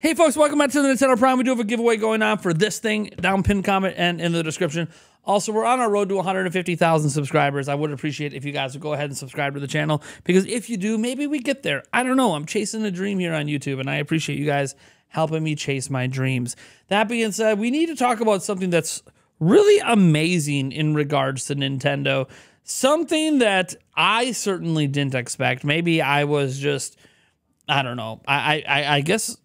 Hey folks, welcome back to the Nintendo Prime. We do have a giveaway going on for this thing down pin comment and in the description. Also, we're on our road to 150,000 subscribers. I would appreciate if you guys would go ahead and subscribe to the channel because if you do, maybe we get there. I don't know. I'm chasing a dream here on YouTube and I appreciate you guys helping me chase my dreams. That being said, we need to talk about something that's really amazing in regards to Nintendo. Something that I certainly didn't expect. Maybe I was just, I don't know. I, I, I guess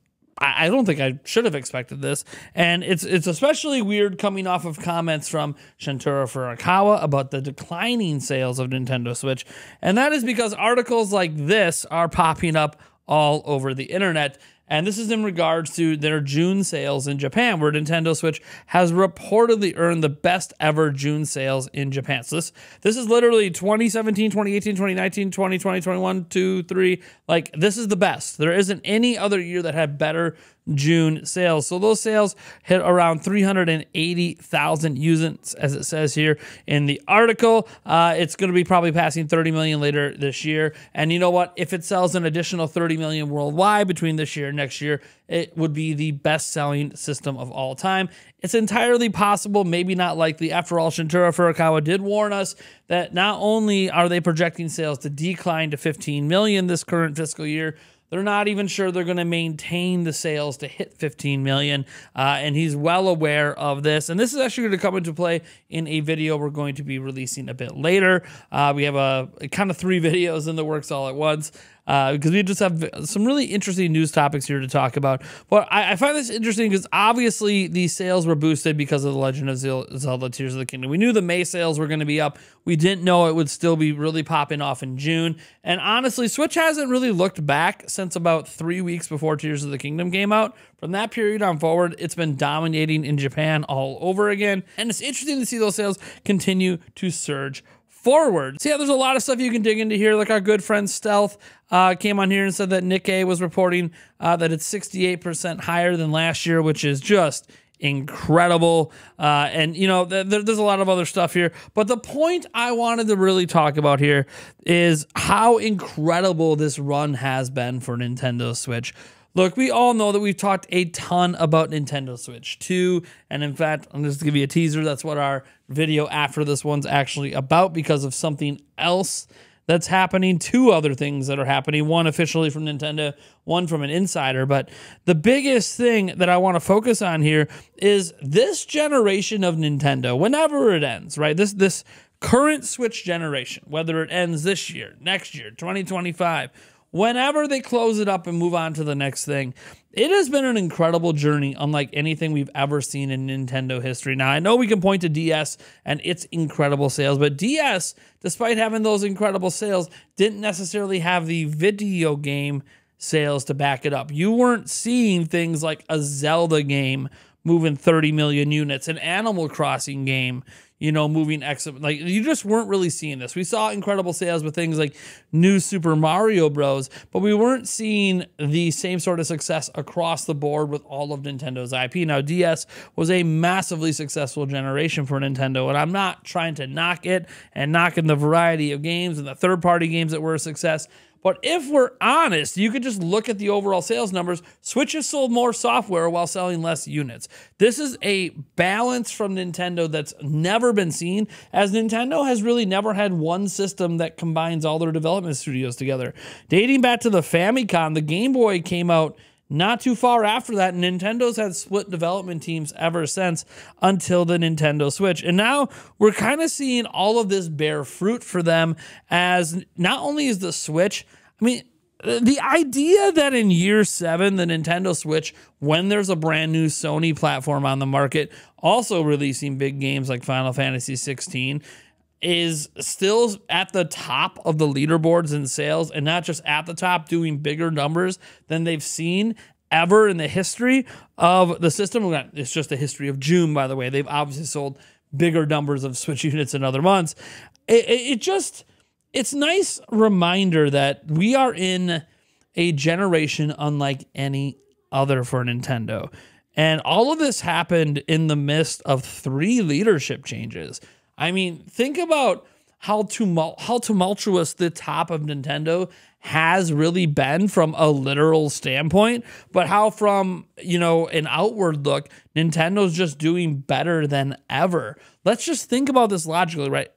I, don't think I should have expected this. And it's it's especially weird coming off of comments from Shuntaro Furukawa about the declining sales of Nintendo Switch. And that is because articles like this are popping up all over the internet. And this is in regards to their June sales in Japan, where Nintendo Switch has reportedly earned the best ever June sales in Japan. So this this is literally 2017, 2018, 2019, 2020, 21, 2, 3. Like this is the best. There isn't any other year that had better June sales. So those sales hit around 380,000 units, as it says here in the article. Uh, it's going to be probably passing 30 million later this year. And you know what? If it sells an additional 30 million worldwide between this year and next year, it would be the best selling system of all time. It's entirely possible, maybe not likely. After all, Shuntaro Furukawa did warn us that not only are they projecting sales to decline to 15 million this current fiscal year, they're not even sure they're going to maintain the sales to hit 15 million, uh, and he's well aware of this. And this is actually going to come into play in a video we're going to be releasing a bit later. Uh, we have a, a kind of three videos in the works all at once because uh, we just have some really interesting news topics here to talk about. But I, I find this interesting because obviously the sales were boosted because of the Legend of Zelda Tears of the Kingdom. We knew the May sales were going to be up. We didn't know it would still be really popping off in June. And honestly, Switch hasn't really looked back since about three weeks before Tears of the Kingdom came out. From that period on forward, it's been dominating in Japan all over again. And it's interesting to see those sales continue to surge forward. So yeah, there's a lot of stuff you can dig into here. Like our good friend Stealth uh, came on here and said that Nikkei was reporting uh, that it's 68% higher than last year, which is just incredible. Uh, and, you know, th- there's a lot of other stuff here. But the point I wanted to really talk about here is how incredible this run has been for Nintendo Switch. Look, we all know that we've talked a ton about Nintendo Switch 2. And in fact, I'm just to give you a teaser. That's what our video after this one's actually about because of something else that's happening. Two other things that are happening one officially from Nintendo, one from an insider. But the biggest thing that I want to focus on here is this generation of Nintendo, whenever it ends, right? This, this current Switch generation, whether it ends this year, next year, 2025 whenever they close it up and move on to the next thing, it has been an incredible journey, unlike anything we've ever seen in Nintendo history. Now, I know we can point to DS and its incredible sales, but DS, despite having those incredible sales, didn't necessarily have the video game sales to back it up. You weren't seeing things like a Zelda game moving 30 million units, an Animal Crossing game you know, moving X. Like you just weren't really seeing this. We saw incredible sales with things like New Super Mario Bros, but we weren't seeing the same sort of success across the board with all of Nintendo's IP. Now, DS was a massively successful generation for Nintendo, and I'm not trying to knock it and knocking the variety of games and the third party games that were a success. But if we're honest, you could just look at the overall sales numbers. Switch has sold more software while selling less units. This is a balance from Nintendo that's never been seen, as Nintendo has really never had one system that combines all their development studios together. Dating back to the Famicom, the Game Boy came out not too far after that, Nintendo's had split development teams ever since until the Nintendo Switch. And now we're kind of seeing all of this bear fruit for them as not only is the Switch, I mean, the idea that in year seven, the Nintendo Switch, when there's a brand new Sony platform on the market, also releasing big games like Final Fantasy 16, is still at the top of the leaderboards in sales and not just at the top doing bigger numbers than they've seen ever in the history of the system. It's just the history of June, by the way. They've obviously sold bigger numbers of Switch units in other months. It, it just, it's nice reminder that we are in a generation unlike any other for Nintendo. And all of this happened in the midst of three leadership changes. I mean, think about how tumult how tumultuous the top of Nintendo has really been from a literal standpoint, but how from, you know, an outward look, Nintendo's just doing better than ever. Let's just think about this logically, right?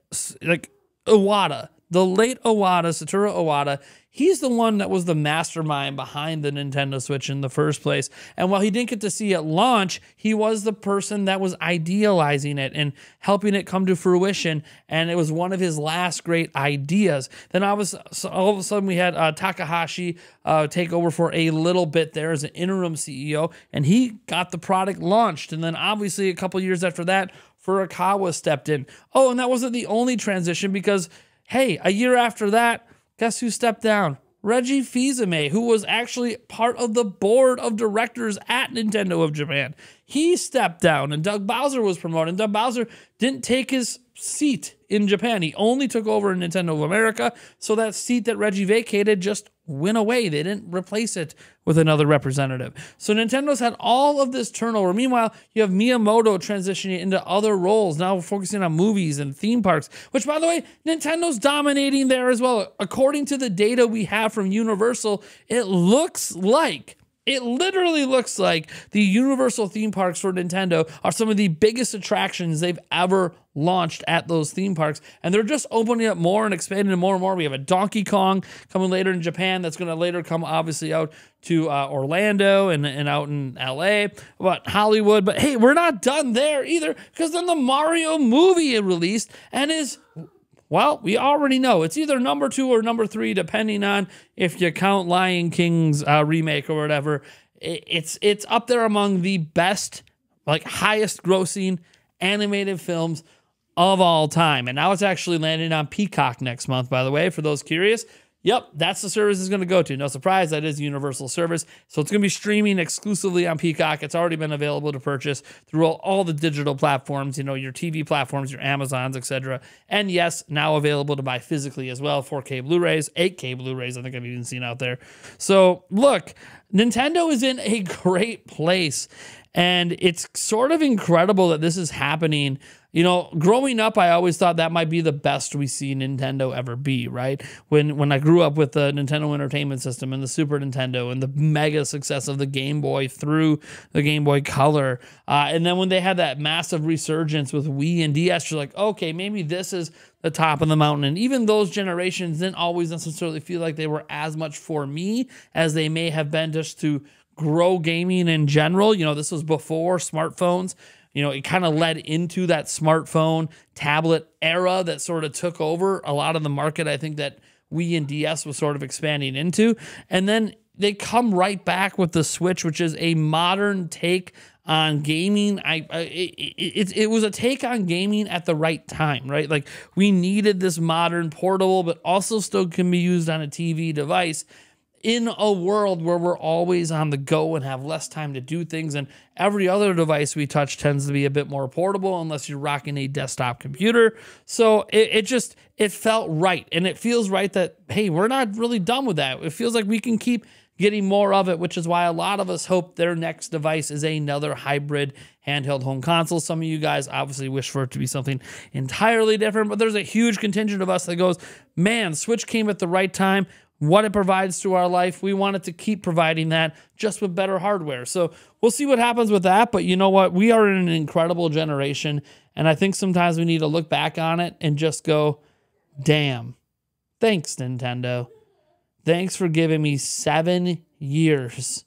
Like Iwata, the late Iwata, Satoru Iwata, he's the one that was the mastermind behind the Nintendo Switch in the first place. And while he didn't get to see it launch, he was the person that was idealizing it and helping it come to fruition. And it was one of his last great ideas. Then all of a, all of a sudden, we had uh, Takahashi uh, take over for a little bit there as an interim CEO, and he got the product launched. And then obviously, a couple years after that, Furukawa stepped in. Oh, and that wasn't the only transition because, hey, a year after that, Guess who stepped down? Reggie Fils-Aimé, who was actually part of the board of directors at Nintendo of Japan. He stepped down and Doug Bowser was promoted. And Doug Bowser didn't take his seat in Japan. He only took over in Nintendo of America. So that seat that Reggie vacated just went away. They didn't replace it with another representative. So Nintendo's had all of this turnover. Meanwhile, you have Miyamoto transitioning into other roles, now focusing on movies and theme parks, which, by the way, Nintendo's dominating there as well. According to the data we have from Universal, it looks like it literally looks like the Universal theme parks for Nintendo are some of the biggest attractions they've ever launched at those theme parks. And they're just opening up more and expanding more and more. We have a Donkey Kong coming later in Japan that's going to later come obviously out to uh, Orlando and, and out in LA, but Hollywood. But hey, we're not done there either because then the Mario movie released and is well, we already know it's either number two or number three, depending on if you count Lion King's uh, remake or whatever. It's it's up there among the best, like highest grossing animated films of all time. And now it's actually landing on Peacock next month, by the way, for those curious. Yep, that's the service it's going to go to. No surprise, that is Universal Service. So it's going to be streaming exclusively on Peacock. It's already been available to purchase through all, all the digital platforms, you know, your TV platforms, your Amazons, etc. And yes, now available to buy physically as well, 4K Blu-rays, 8K Blu-rays, I think I've even seen out there. So look, Nintendo is in a great place. And it's sort of incredible that this is happening you know, growing up, I always thought that might be the best we see Nintendo ever be, right? When when I grew up with the Nintendo Entertainment System and the Super Nintendo and the mega success of the Game Boy through the Game Boy Color, uh, and then when they had that massive resurgence with Wii and DS, you're like, okay, maybe this is the top of the mountain. And even those generations didn't always necessarily feel like they were as much for me as they may have been just to grow gaming in general. You know, this was before smartphones you know, it kind of led into that smartphone tablet era that sort of took over a lot of the market. I think that Wii and DS was sort of expanding into. And then they come right back with the Switch, which is a modern take on gaming. I, I it, it, it, was a take on gaming at the right time, right? Like we needed this modern portable, but also still can be used on a TV device in a world where we're always on the go and have less time to do things and every other device we touch tends to be a bit more portable unless you're rocking a desktop computer. So it, it just it felt right and it feels right that hey we're not really done with that. It feels like we can keep getting more of it which is why a lot of us hope their next device is another hybrid handheld home console. Some of you guys obviously wish for it to be something entirely different but there's a huge contingent of us that goes man switch came at the right time what it provides to our life. We want it to keep providing that just with better hardware. So we'll see what happens with that. But you know what? We are in an incredible generation. And I think sometimes we need to look back on it and just go, damn, thanks, Nintendo. Thanks for giving me seven years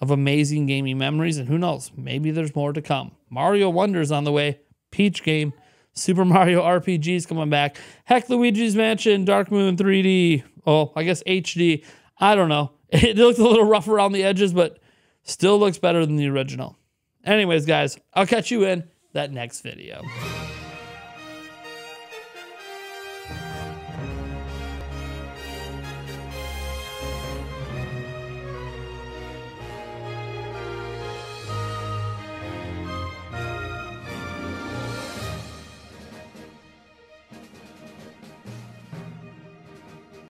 of amazing gaming memories. And who knows, maybe there's more to come. Mario Wonder's on the way, Peach game. Super Mario RPG's coming back. Heck, Luigi's Mansion, Dark Moon 3D. Oh, I guess HD. I don't know. It looks a little rough around the edges, but still looks better than the original. Anyways, guys, I'll catch you in that next video.